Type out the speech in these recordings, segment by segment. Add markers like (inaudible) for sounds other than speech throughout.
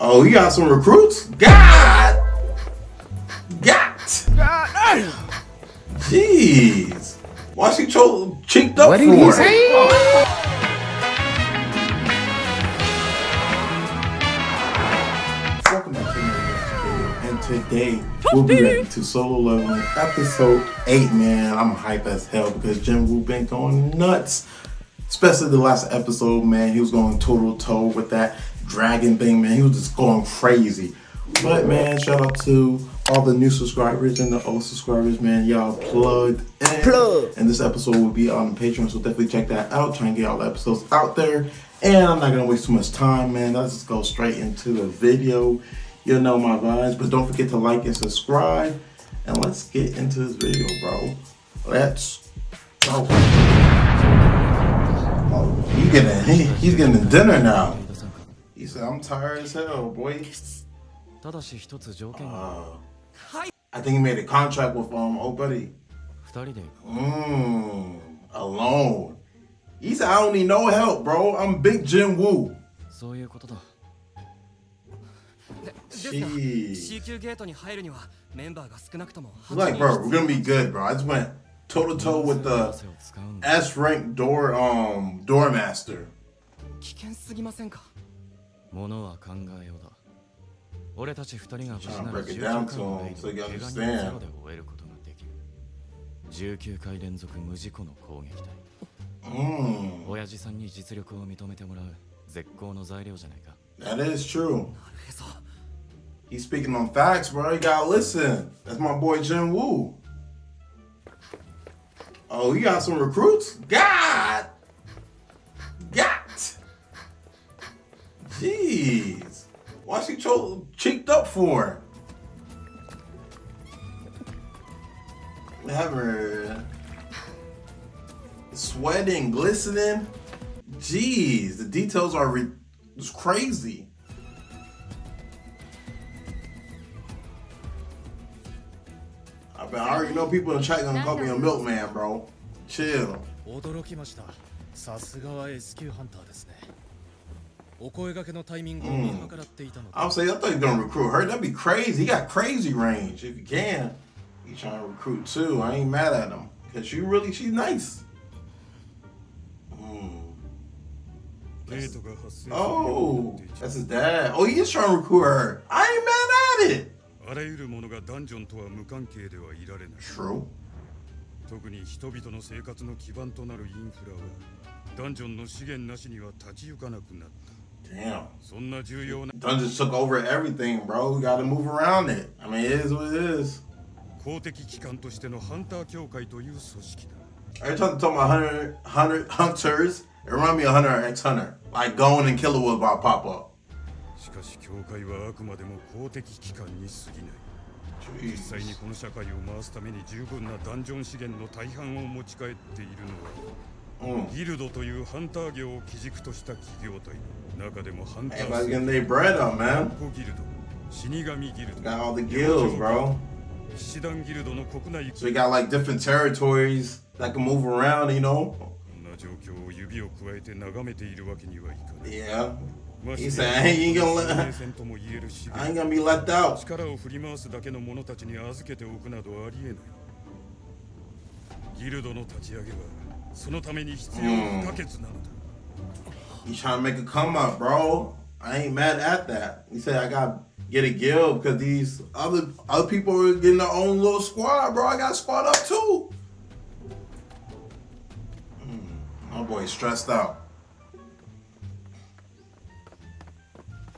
Oh, he got some recruits? God! Got! Jeez. Why she cho- cheeked up What for did he say? Welcome back to another video, and today we'll be reacting to Solo Leveling episode 8, man. I'm hype as hell because Jin Woo been going nuts. Especially the last episode, man. He was going total toe with that dragon thing, man. He was just going crazy. But man, shout out to all the new subscribers and the old subscribers, man. Y'all plugged in. Plug. And this episode will be on Patreon, so definitely check that out. Try and get all the episodes out there. And I'm not gonna waste too much time, man. Let's just go straight into the video. You'll know my vibes, but don't forget to like and subscribe. And let's get into this video, bro. Let's go. Oh, he getting he, he's getting dinner now said, I'm tired as hell, boy. Uh, I think he made a contract with um old buddy. Mmm. alone. He said, I don't need no help, bro. I'm Big Jin Woo. Jeez. Like, bro, we're gonna be good, bro. I just went toe to toe with the S rank door um door master. ものは考えようだ俺たち二人が無事なら break it 19 down 回のレイド he 怪我人.ゼロで終えることができる19回連続無事故の攻撃隊 Mmm, 親父さんに実力を認めてもらう絶好の材料じゃないか that is true. へそ He's speaking on facts, bro. You gotta listen. That's my boy Jim Woo. Oh, he got some recruits? God! Jeez. Why she cho- cheeked up for? Have her sweating, glistening. Jeez, the details are re- just crazy. I, bet I already know people in the chat gonna call me a milkman, bro. Chill. 驚きましたさすがは S 級ハンターですね お声掛けのタイミングを見計らっていたので、I was saying, I thought he was gonna recruit her. That'd be crazy. He got crazy range. If you can, he's trying to recruit too. I ain't mad at him because she really, she's nice. Mm. Oh, that's his dad. Oh, he is trying to recruit her. I ain't mad at it. あらゆるものがダンジョンとは無関係ではいられない True. 特に人々の生活の基盤となるインフラはダンジョンの資源なしには立ち行かなくなった Damn. Dungeons took over everything, bro. We gotta move around it. I mean, it is what it is. 公的機関としてのハンター協会という組織だ Every time they talk about hunter, hunter, hunters, it remind me of Hunter X Hunter. Like going and Killerwood about pop up. しかし協会はあくまでも公的機関に過ぎない実際にこの社会を回すために十分なダンジョン資源の大半を持ち帰っているのは Mm. ギルドというハンター業を基軸とした企業体中でもハンタ Everybody's ー getting their bread up, man. コギルド死神ギルド Got all the guilds, bro. 騎士団ギルドの国内 So we got like different territories that can move around, you know? こんな状況を指を加えて眺めているわけにはいかない Yeah. ま He して said, や I ain't gonna 生命 let, 線とも言える資 I 源 ain't gonna be let out. 力を振り回すだけの者たちに預けておくなどありえないギルドの立ち上げは そのために必要不可欠なのだ He's trying to make a come up, bro. I ain't mad at that. He said I got get a guild because these other other people are getting their own little squad, bro. I got squad up too. Mm, my boy's stressed out.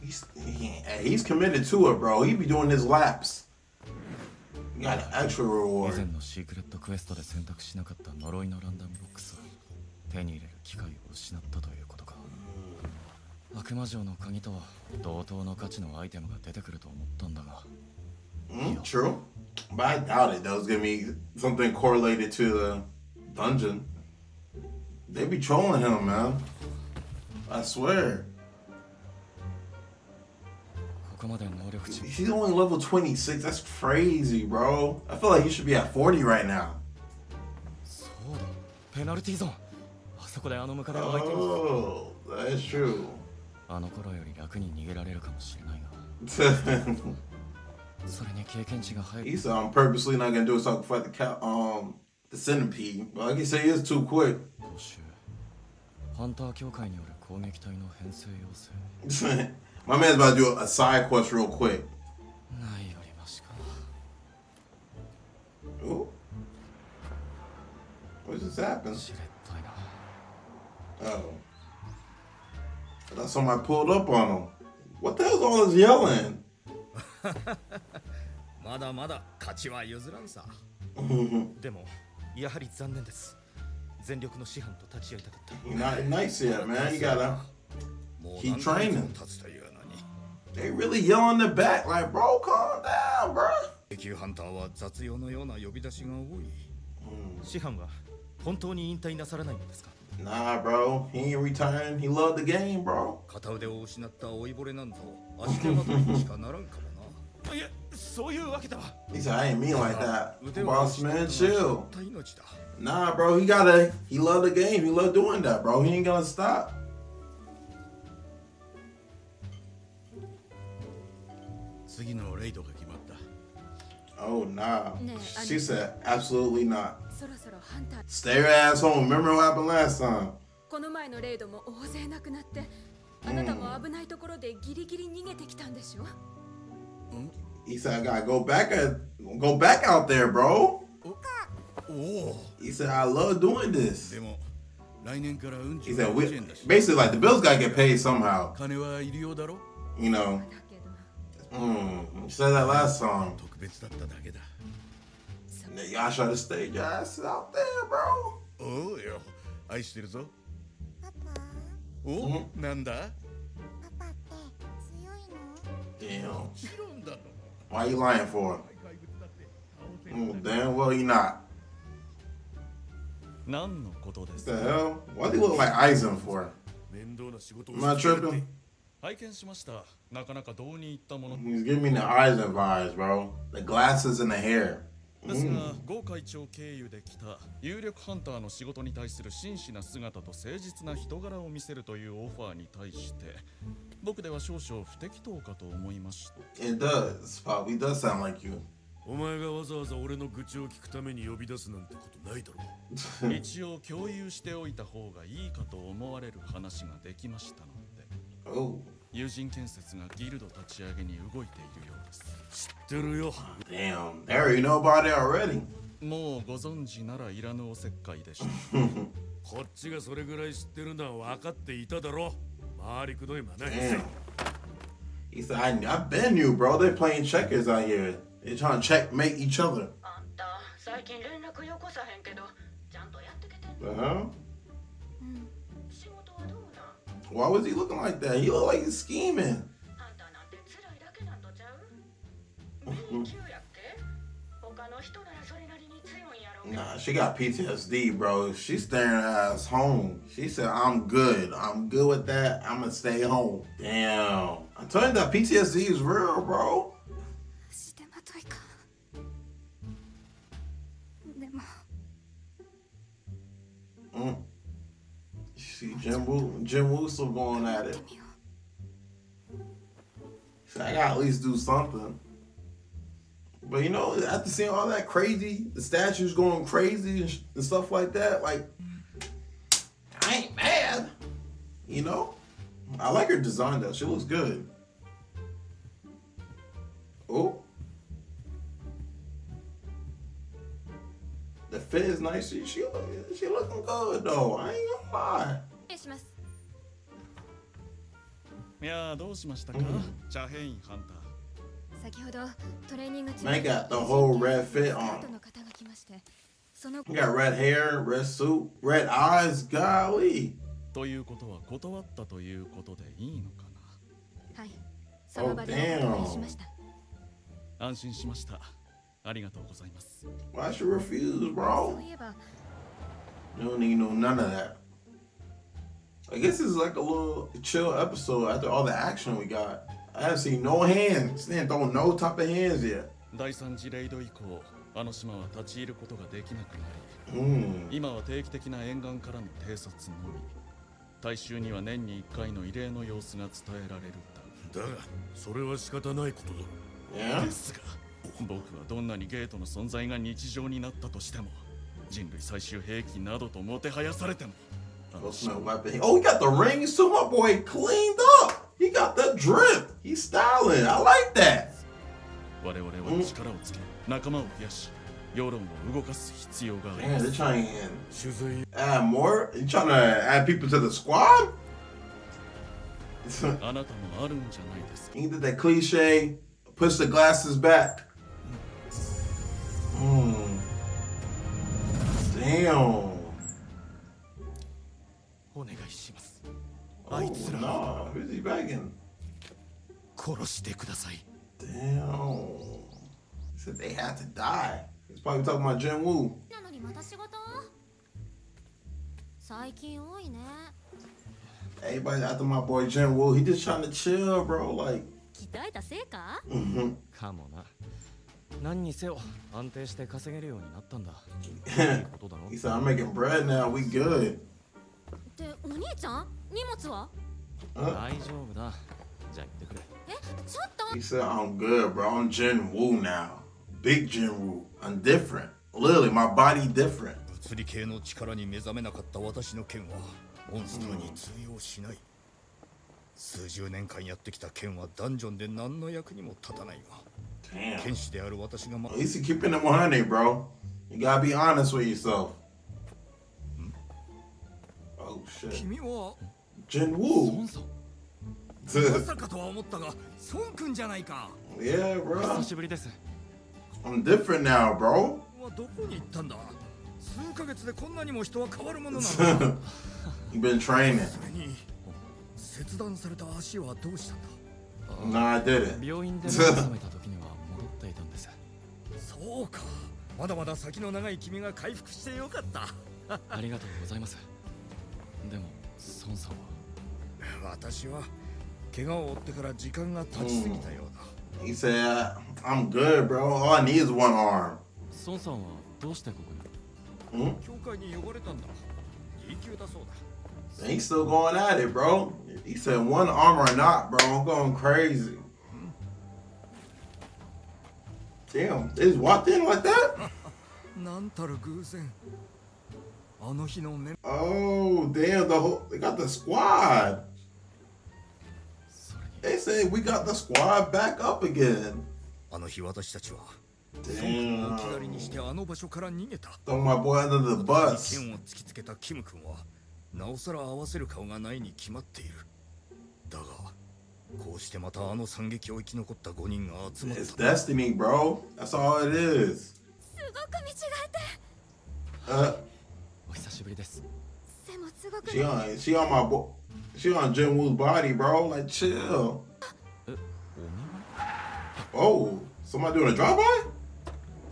He's he, hey, he's committed to it, bro. He be doing his laps. You got an extra 以 reward. 前のシークレットクエストで選択しなかった呪いのランダムボックスを手に入れる機会を失ったということか悪魔城の鍵とは同等の価値のアイテムが出てくると思ったんだが Mm, true. But I doubt it. That was gonna be something correlated to the dungeon. They be trolling him, man. I swear. He's only level 26. That's crazy, bro. I feel like he should be at 40 right now. Oh, that's true. あの頃より楽に逃げられるかもしれないが。それに経験値が入る。He said I'm purposely not gonna do it so I can fight the cow, um, the centipede. But I can say it's too quick. ハンター協会による攻撃隊の編成要請。(laughs) My man's about to do a side quest real quick. ないよりマシか Ooh. What just happened? しれっといな Oh. I thought somebody pulled up on him. What the hell's all this yelling? (laughs) まだまだ勝ちは譲らんさ(laughs) でもやはり残念です全力の師範と立ち会いたかった You're not nice yet, man. You gotta. もう Keep 何ヶ月も training. 経つというのに They really yell in the back, like, bro, calm down, bro. 永久ハンターは雑用のような呼び出しが多い師範は本当に引退なさらないのですか Nah, bro. He ain't retiring. He loved the game, bro. 片腕を失った老いぼれなんぞ足手まといにしかならんかもないやそういうわけでは He said, I ain't mean like that. 腕を Boss 失ったの man, は chill. たった命だ Nah, bro. He gotta. He loved the game. He loved doing that, bro. He ain't gonna stop. 次のレイドが決まった Oh, nah. Nah, I She know. said, absolutely not. そろそろハンター Stay your ass home. Remember what happened last time? この前のレイドも大勢亡くなってあなたも危ないところでギリギリ逃げてきたんでしょ He said, I gotta go back at, go back out there, bro. おお He said, I love doing this. でも来年から運 He 賃 said, は we, 1円だし basically, like, the bills gotta get paid somehow. 金はいるようだろ You know, だけど Mm, you said that last song. Nigga, I should have stayed your out there, bro. Oh, yo. I still so. Papa. Oh. Nanda. Damn. Why you lying for? Oh, damn well he not. What the hell? Why do you look like Aizen for? Am I tripping? 拝見しましたなかなかどうにいったもの He's giving me the Eisen vibes, bro. The glasses and the hair. ですが、ゴー会長経由で来た有力ハンターの仕事に対する真摯な姿と誠実な人柄を見せるというオファーに対して僕では少々不適当かと思いました It does. He does sound like you. お前がわざわざ俺の愚痴を聞くために呼び出すなんてことないだろ (laughs) 一応共有しておいた方がいいかと思われる話ができましたので Oh, 友人建設がギルド立ち上げに動いているようです知ってるよ damn. They already know about it already. (laughs) もうご存知ならいらぬおせっかいでしたこっちがそれぐらい知ってるのは分かっていただろ回りくどいまね Damn. He said, (laughs) I, I been you, bro. They playing checkers out here. They trying to checkmate each other. あん Why was he looking like that? He looked like he's scheming. Mm-hmm. nah, she got PTSD, bro. She's staring at home. She said, I'm good. I'm good with that. I'm going to stay home. Damn. I'm telling you that PTSD is real, bro. Jim still going at it. So I gotta at least do something. But you know, after seeing all that crazy, the statues going crazy and, and stuff like that, like I ain't mad. You know, I like her design though. She looks good. Oh, the fit is nice. She she, she looking good though. I ain't gonna lie. いやーどうしましたか、チャヘインハンター先ほどトレーニング中 Man got the whole red fit on. ートの方が来ましてその He got red hair, red suit, red eyes. Golly. ということは断ったということでいいのかはいその場で Oh, お damn. 断りしましたな安心しましたありがとうございます Why should refuse, そ bro? You don't need know none of that. I guess this is like a little chill episode after all the action we got. I haven't seen no hands. They ain't throwing no type of hands yet. 第3次レイド以降あの島は立ち入ることができなくなり Mm. 今は定期的な沿岸からの偵察のみ大衆には年に1回の異例の様子が伝えられるだだがそれは仕方ないことだ Yeah? ですが僕はどんなにゲートの存在が日常になったとしても人類最終兵器などともてはやされても Oh, smell. Oh, he got the rings too. My boy cleaned up. He got the drip. He's styling. I like that. Mm. Man, they're trying to add more? You trying to add people to the squad? (laughs) Ain't that that cliche? Push the glasses back. Mm. mm. Damn. あいつら no. Who's he begging? 殺してください Damn. He said they had to die. He's probably talking about Jin Woo. なのにまた仕事最近多いね Everybody after my boy Jin Woo. He just trying to chill, bro. Like, 鍛(laughs) えたせいか mhm. かもな何にせよ安定して稼げるようになったんだい(laughs) いことだろ he said, I'm making bread now. We good. ってお兄ちゃん 荷物は?大丈夫だじゃあ行ってくれえちょっと He said, I'm good, bro. I'm Jin Woo now. Big Jin Woo. I'm different. Literally, my body different. 物理系の力に目覚めなかった私の剣はモンスターに通用しない、数十年間やってきた剣はダンジョンで何の役にも立たないが.剣士である私が、ま At、least you keeping it 100, bro. You gotta be honest with yourself. Oh, shit. 君はソ Woo. ンソンまさかとは思ったが孫君じゃないか。Yeah, お久 bro. しぶりです。I'm different now, bro. はどこに行ったんだ？数ヶ月でこんなにも人は変わるものなの？(laughs) Been training. それに切断された足はどうしたんだ？No, I didn't. 病院で目が覚めた時には戻っていたんです。そうか。まだまだ先の長い君が回復してよかった。ありがとうございます。でもソンさんは 私は怪我を負ってから時間が経ちすぎたようだ He said, I'm good, bro. All I need is one arm. ソンさんはどうしてここに Hmm? 教会に呼ばれたんだ D 級だそうだ And he's still going at it, bro. He said one arm or not, bro. I'm going crazy. Damn, they just walked in like that? (laughs) なんたる偶然あの日のメン Oh, damn, the whole they got the squad. それに They said we got the squad back up again. あの日私たちは置き去 Damn. りにしてあの場所から逃げた Throw my boy under the 私 bus. に剣を突きつけたキム君はなおさら合わせる顔がないに決まっているだがこうしてまたあの惨劇を生き残った5人が集まっ It's た destiny, bro. That's all it is. すごく見違えて Uh, お久しぶりです背もすごく she on she on my boy. She on Jin Woo's body, bro. Like, chill. Oh, somebody doing a drive-by?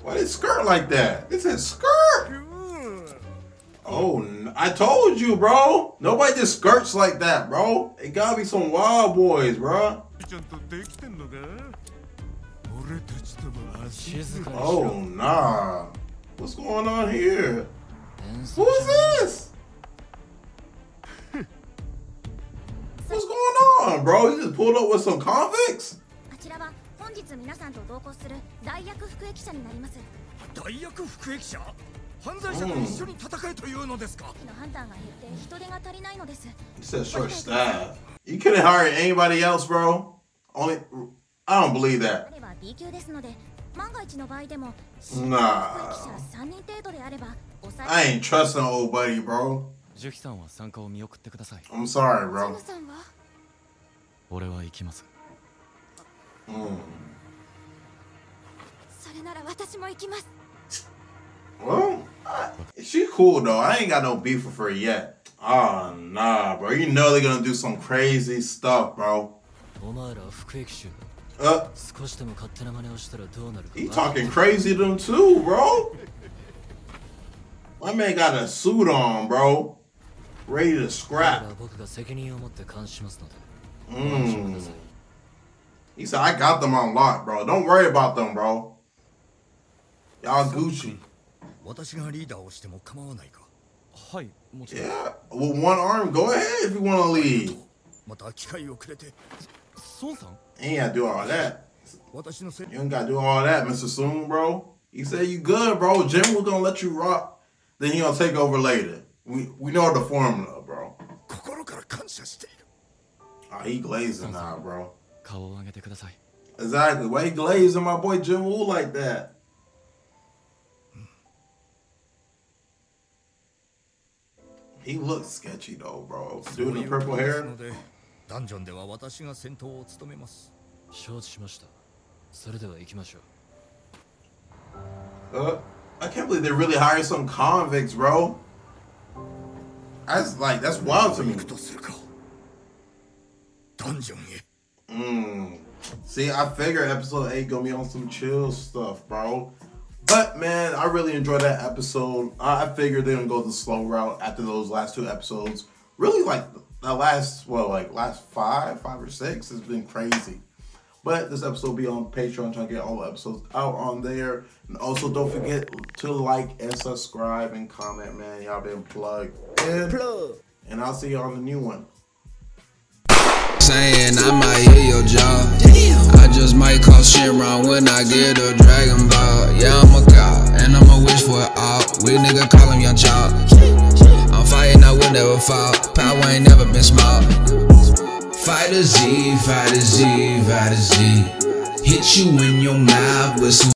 Why did skirt like that? It a skirt. Oh, I told you, bro. Nobody just skirts like that, bro. It gotta be some wild boys, bro. Oh, nah. What's going on here? Who's this? What's going on, bro? You just pulled up with some convicts? あちらは本日皆さんと同行する大役副役者になります大役副役者犯罪者と一緒に戦えというのですかのハンターが減って人手が足りないのです You said short staff. You couldn't hire anybody else, bro. Only I don't believe that. 彼は B 級ですので万が一の場合でも Nah. 副役者3人程度であれば抑 I え ain't trusting old buddy, bro. ジュヒさんは参加を見送ってください I'm sorry, bro. ムさんは俺は行きます Mm. それなら私も行きます Well, I, she cool though. I ain't got no beef with her yet. Ah, nah, bro. You know they're gonna do some crazy stuff, bro. お前ら副役囚 Uh, 少しでも勝手な真似をしたらどうなるか he talking crazy to them too, bro. My man got a suit on, bro. ready to scrap. Mm. He said, I got them on lock, bro. Don't worry about them, bro. Y'all Gucci. Yeah, with one arm, go ahead if you want to leave. Ain't gotta do all that. You ain't gotta do all that, Mr. Soon, bro. He said you good, bro. Jim was gonna let you rock. Then he gonna take over later. We we know the formula, bro. Oh, he glazing now, bro. Exactly. Why he glazing my boy Jin Woo like that? Hmm. He looks sketchy though, bro. Doing the purple hair. ダンジョンでは私が先頭を務めます。承知しました。それでは行きましょう。Uh, I can't believe they really hiring some convicts, bro. That's like that's wild to me. Mm. See, I figure episode eight gonna be on some chill stuff, bro. But man, I really enjoyed that episode. I figured they're gonna go the slow route after those last two episodes. Really, like the last, well, like last five, five or six has been crazy. But this episode will be on Patreon, trying to get all the episodes out on there. And also, don't forget to like and subscribe and comment, man. Y'all been plugged in. And I'll see you on the new one. Saying I might hit your jaw. I just might call Shenron when I get a Dragon Ball. Yeah, I'm a god, and I'ma wish for it all. We nigga call him Young Child. I'm fighting, I will never fall. Power ain't never been small. Fighter Z, Fighter Z, Fighter Z. Hit you in your mouth with some